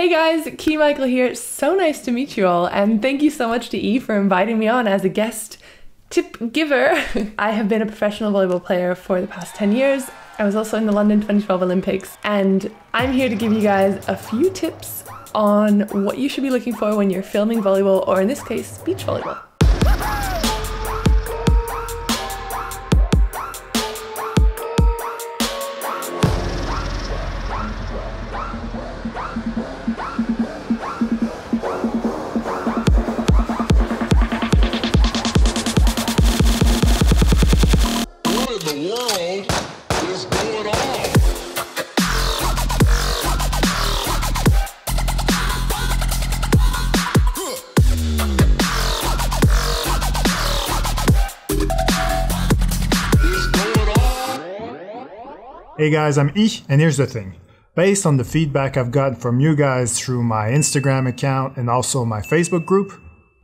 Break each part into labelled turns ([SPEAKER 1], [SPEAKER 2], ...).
[SPEAKER 1] Hey guys, Ci Michel here. So nice to meet you all, and thank you so much to E for inviting me on as a guest tip giver. I have been a professional volleyball player for the past 10 years. I was also in the London 2012 Olympics, and I'm here to give you guys a few tips on what you should be looking for when you're filming volleyball, or in this case, beach volleyball.
[SPEAKER 2] Hey guys, I'm Ich, and here's the thing. Based on the feedback I've gotten from you guys through my Instagram account and also my Facebook group,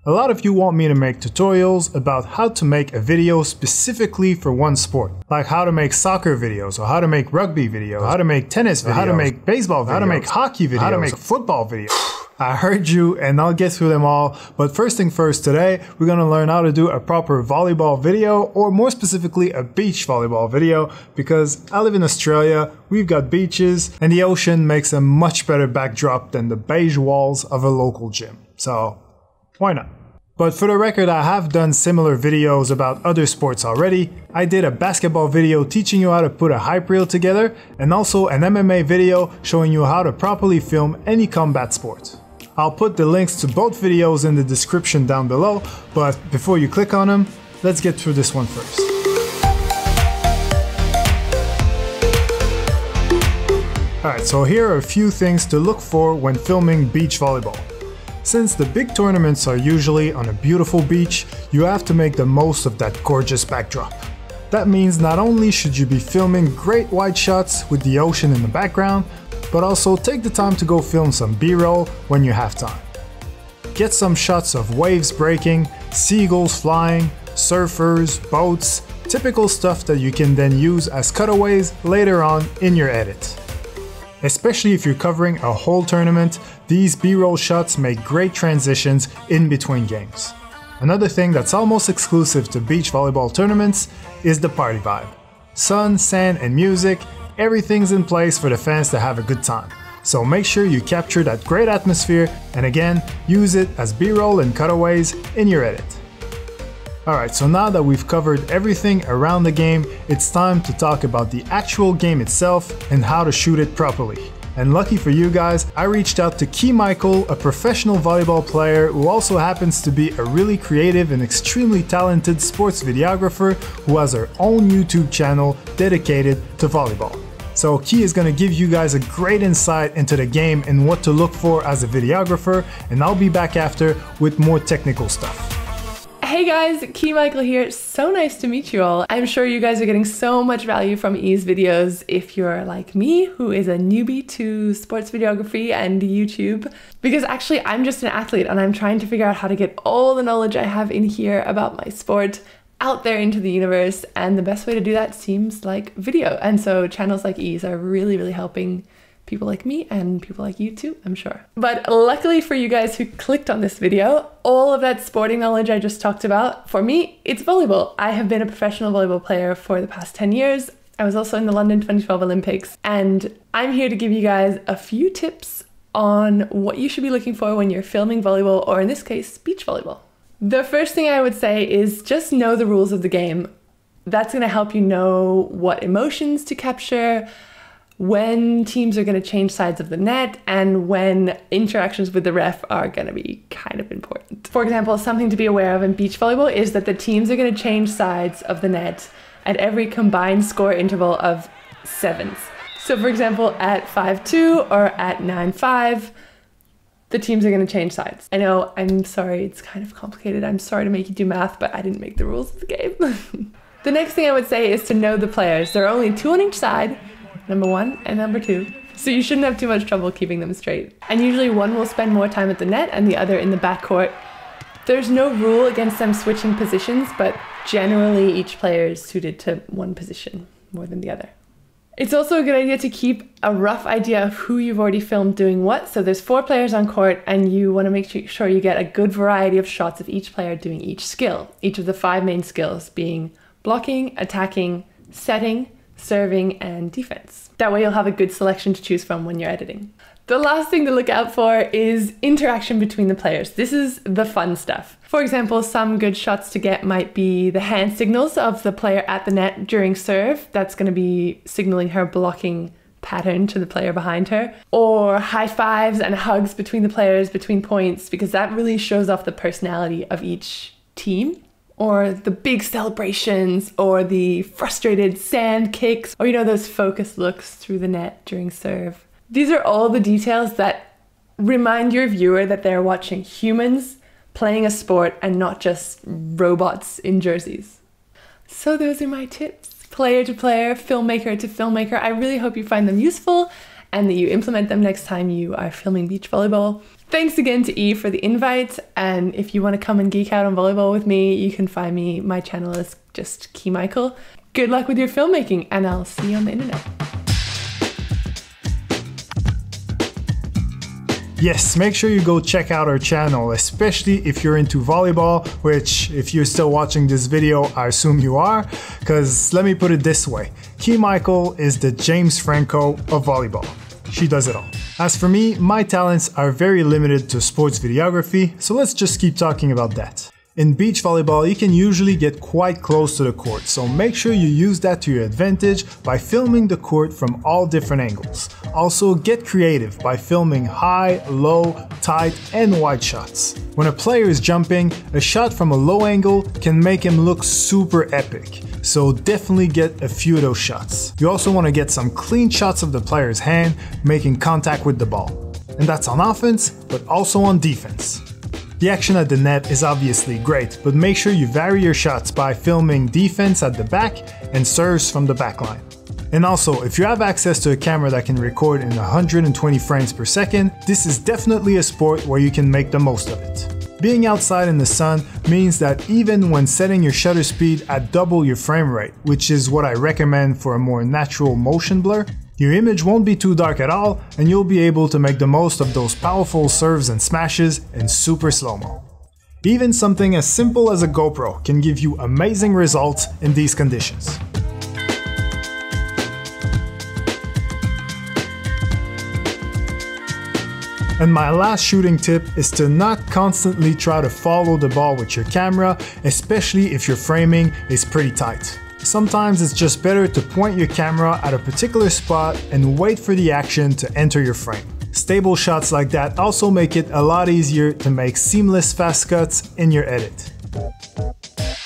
[SPEAKER 2] a lot of you want me to make tutorials about how to make a video specifically for one sport. Like how to make soccer videos, or how to make rugby videos, how to make tennis videos, how to make baseball videos, how to make hockey videos, how to make football videos. I heard you and I'll get through them all. But first thing first, today we're gonna learn how to do a proper volleyball video or more specifically a beach volleyball video because I live in Australia, we've got beaches and the ocean makes a much better backdrop than the beige walls of a local gym. So why not? But for the record, I have done similar videos about other sports already. I did a basketball video teaching you how to put a hype reel together and also an MMA video showing you how to properly film any combat sport. I'll put the links to both videos in the description down below, but before you click on them, let's get through this one first. Alright, so here are a few things to look for when filming beach volleyball. Since the big tournaments are usually on a beautiful beach, you have to make the most of that gorgeous backdrop. That means not only should you be filming great wide shots with the ocean in the background, but also take the time to go film some b-roll when you have time. Get some shots of waves breaking, seagulls flying, surfers, boats, typical stuff that you can then use as cutaways later on in your edit. Especially if you're covering a whole tournament, these b-roll shots make great transitions in between games. Another thing that's almost exclusive to beach volleyball tournaments is the party vibe. Sun, sand, and music everything's in place for the fans to have a good time. So make sure you capture that great atmosphere and again, use it as b-roll and cutaways in your edit. Alright, so now that we've covered everything around the game, it's time to talk about the actual game itself and how to shoot it properly. And lucky for you guys, I reached out to Ci Michel, a professional volleyball player who also happens to be a really creative and extremely talented sports videographer who has her own YouTube channel dedicated to volleyball. So Ci is to give you guys a great insight into the game and what to look for as a videographer, and I'll be back after with more technical stuff.
[SPEAKER 1] Hey guys, Ci Michel here. So nice to meet you all. I'm sure you guys are getting so much value from E's videos if you're like me, who is a newbie to sports videography and YouTube. Because actually, I'm just an athlete and I'm trying to figure out how to get all the knowledge I have in here about my sport out there into the universe and the best way to do that seems like video. And so channels like E's are really really helping people like me and people like you too i'm sure. But luckily for you guys who clicked on this video all of that sporting knowledge i just talked about for me it's volleyball. I have been a professional volleyball player for the past 10 years. I was also in the london 2012 olympics and i'm here to give you guys a few tips on what you should be looking for when you're filming volleyball or in this case beach volleyball the first thing I would say is just know the rules of the game. That's going to help you know what emotions to capture, when teams are going to change sides of the net, and when interactions with the ref are going to be kind of important. For example, something to be aware of in beach volleyball is that the teams are going to change sides of the net at every combined score interval of sevens. So, for example, at 5 2 or at 9 5, the teams are going to change sides. I know, I'm sorry, it's kind of complicated. I'm sorry to make you do math, but I didn't make the rules of the game. the next thing I would say is to know the players. There are only two on each side, number one and number two. So you shouldn't have too much trouble keeping them straight. And usually one will spend more time at the net and the other in the backcourt. There's no rule against them switching positions, but generally each player is suited to one position more than the other. It's also a good idea to keep a rough idea of who you've already filmed doing what. So there's four players on court, and you want to make sure you get a good variety of shots of each player doing each skill. Each of the five main skills being blocking, attacking, setting, serving, and defense. That way you'll have a good selection to choose from when you're editing. The last thing to look out for is interaction between the players. This is the fun stuff. For example, some good shots to get might be the hand signals of the player at the net during serve. That's going to be signaling her blocking pattern to the player behind her, or high fives and hugs between the players between points, because that really shows off the personality of each team. Or the big celebrations, or the frustrated sand kicks, or you know, those focused looks through the net during serve. These are all the details that remind your viewer that they're watching humans playing a sport and not just robots in jerseys. So, those are my tips player to player, filmmaker to filmmaker. I really hope you find them useful and that you implement them next time you are filming beach volleyball. Thanks again to E for the invite. And if you want to come and geek out on volleyball with me, you can find me. My channel is just Ci Michel. Good luck with your filmmaking, and I'll see you on the internet.
[SPEAKER 2] Yes, make sure you go check out our channel, especially if you're into volleyball, which if you're still watching this video, I assume you are, because let me put it this way. Ci Michel is the James Franco of volleyball. She does it all. As for me, my talents are very limited to sports videography, so let's just keep talking about that. In beach volleyball, you can usually get quite close to the court, so make sure you use that to your advantage by filming the court from all different angles. Also, get creative by filming high, low, tight, and wide shots. When a player is jumping, a shot from a low angle can make him look super epic, so definitely get a few of those shots. You also want to get some clean shots of the player's hand making contact with the ball. And that's on offense, but also on defense. The action at the net is obviously great, but make sure you vary your shots by filming defense at the back and serves from the backline. And also, if you have access to a camera that can record in 120 frames per second, this is definitely a sport where you can make the most of it. Being outside in the sun means that even when setting your shutter speed at double your frame rate, which is what I recommend for a more natural motion blur, your image won't be too dark at all, and you'll be able to make the most of those powerful serves and smashes in super slow-mo. Even something as simple as a GoPro can give you amazing results in these conditions. And my last shooting tip is to not constantly try to follow the ball with your camera, especially if your framing is pretty tight. Sometimes it's just better to point your camera at a particular spot and wait for the action to enter your frame. Stable shots like that also make it a lot easier to make seamless fast cuts in your edit.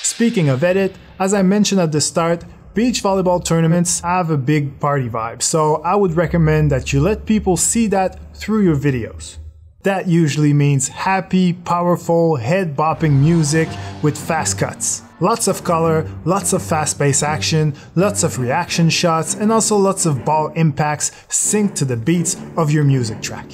[SPEAKER 2] Speaking of edit, as I mentioned at the start, beach volleyball tournaments have a big party vibe, so I would recommend that you let people see that through your videos. That usually means happy, powerful, head bopping music with fast cuts. Lots of color, lots of fast paced action, lots of reaction shots, and also lots of ball impacts synced to the beats of your music track.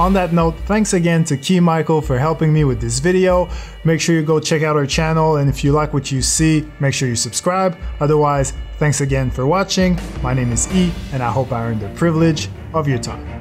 [SPEAKER 2] On that note, thanks again to Ci Michel for helping me with this video. Make sure you go check out our channel and if you like what you see, make sure you subscribe. Otherwise, thanks again for watching. My name is E and I hope I earned the privilege of your time.